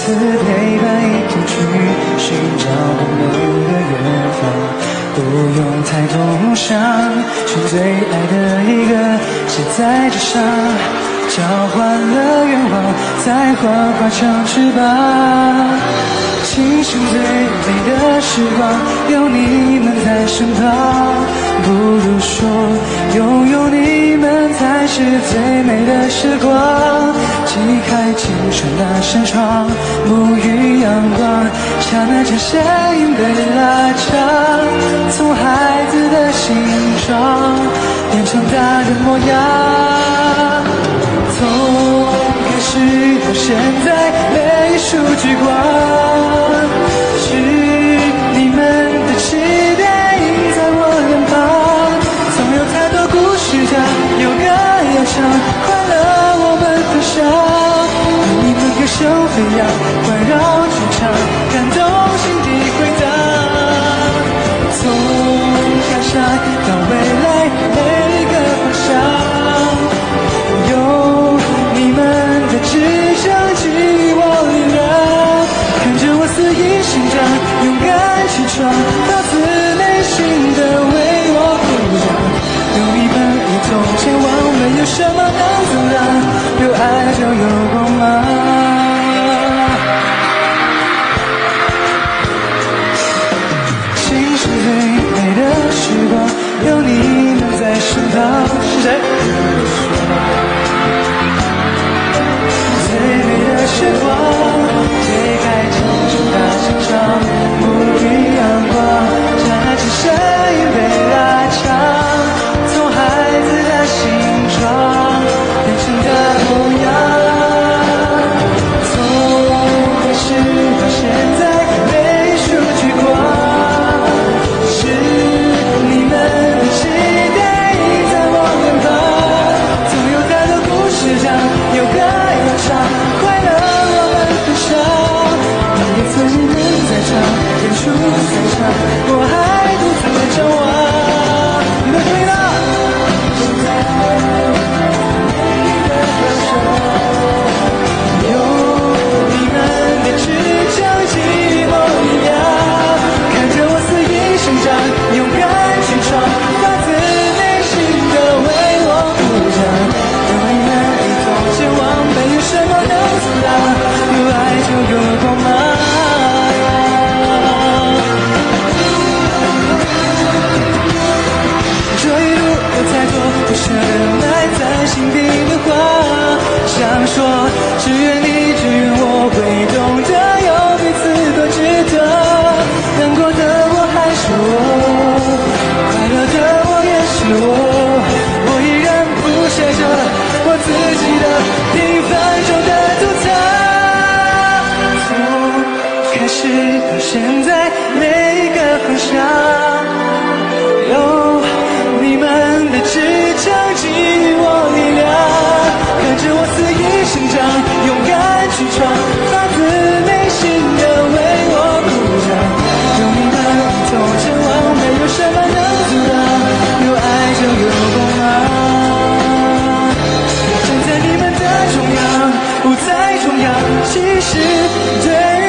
次陪伴一同去寻找我同的远方，不用太多梦想，是最爱的一个写在纸上，交换了愿望，再幻化成翅膀，今生最美的时光有你们在身旁，不如说拥有你们。是最美的时光。击开青春那扇窗，沐浴阳光，刹那间身影被拉长，从孩子的形状变成大人模样。从开始到现在，每一束聚光，快乐我们分享。你们歌声飞扬，环绕全场，感动心底回荡。从家乡到未来，每一个方向。有你们的支撑，给予我力量，看着我肆意生长，勇敢去闯，什么能阻挡，有爱就有光芒。心是最美的时光，有你们在身旁。是谁？肆意生长，勇敢去闯，发自内心的为我鼓掌。有你们一同前往，没有什么能阻挡，有爱就有光芒。这一路有太多不舍的埋在心底的话，想说，只愿你，现在每一个方向，有你们的支撑给予我力量，看着我肆意生长，勇敢去闯，发自内心的为我鼓掌，有你们，从前往，没有什么能阻挡，有爱就有光芒，站在你们的中央，不再重要，其实对。